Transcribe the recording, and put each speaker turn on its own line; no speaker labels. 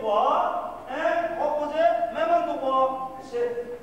qua, eh, opposite, memang tu qua. Shit.